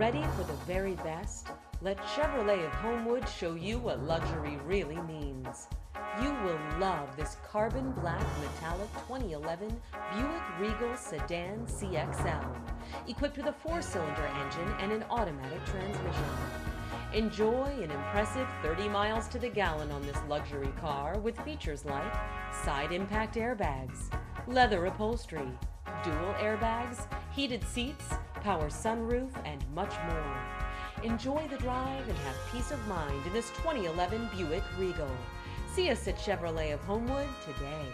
Ready for the very best? Let Chevrolet of Homewood show you what luxury really means. You will love this carbon black metallic 2011 Buick Regal Sedan CXL, equipped with a four-cylinder engine and an automatic transmission. Enjoy an impressive 30 miles to the gallon on this luxury car with features like side impact airbags, leather upholstery, dual airbags, heated seats, power sunroof, and much more. Enjoy the drive and have peace of mind in this 2011 Buick Regal. See us at Chevrolet of Homewood today.